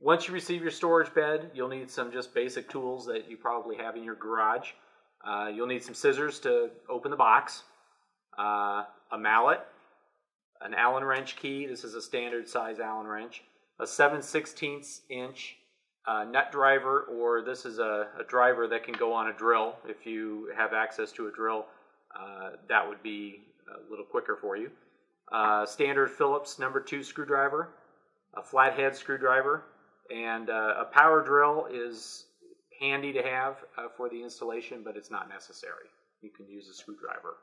once you receive your storage bed, you'll need some just basic tools that you probably have in your garage. Uh, you'll need some scissors to open the box, uh, a mallet, an Allen wrench key. This is a standard size Allen wrench. A 7 16 inch uh, nut driver, or this is a, a, driver that can go on a drill. If you have access to a drill, uh, that would be a little quicker for you. Uh, standard Phillips number two screwdriver, a flathead screwdriver, and uh, a power drill is handy to have uh, for the installation, but it's not necessary. You can use a screwdriver.